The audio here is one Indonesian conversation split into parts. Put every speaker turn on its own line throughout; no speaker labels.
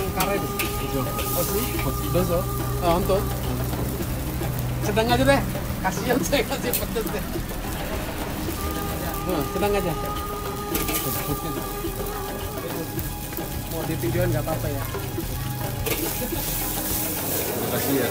karet asli dosa ah untuk sedang aja deh kasihan saya kasih pedes deh hmm, sedang aja mau di videoin nggak apa-apa ya
terima
kasih ya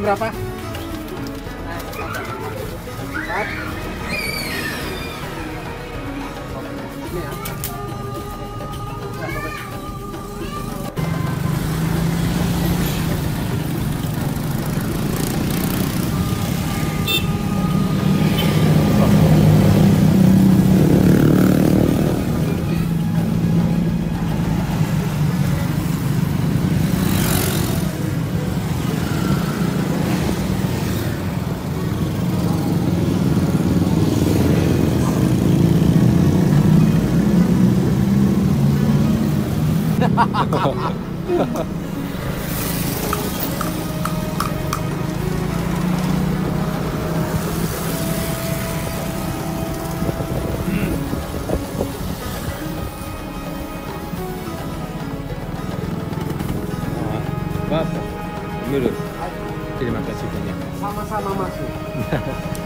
berarti berapa?
Bapak, menurut. Terima kasih banyak.
Sama-sama masuk.